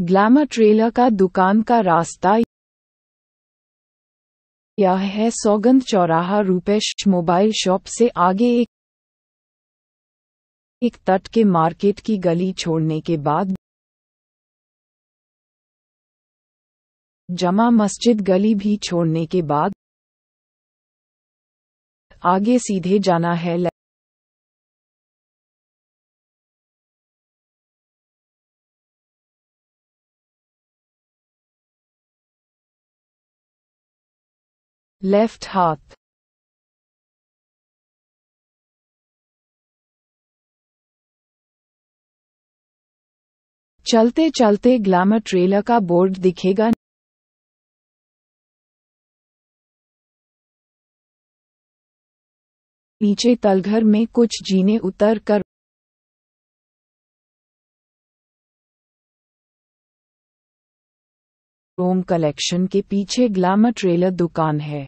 Glamour trailer का दुकान का रास्ता यह है सौगंध चौराहा रूपेश मोबाइल शॉप से आगे एक एक तट के मार्केट की गली छोड़ने के बाद जमा मस्जिद गली भी छोड़ने के बाद आगे सीधे जाना है। लेफ़्ट हाथ चलते चलते ग्लैमर ट्रेलर का बोर्ड दिखेगा। नीचे तलघर में कुछ जीने उतर कर। रोम कलेक्शन के पीछे ग्लैमर ट्रेलर दुकान है।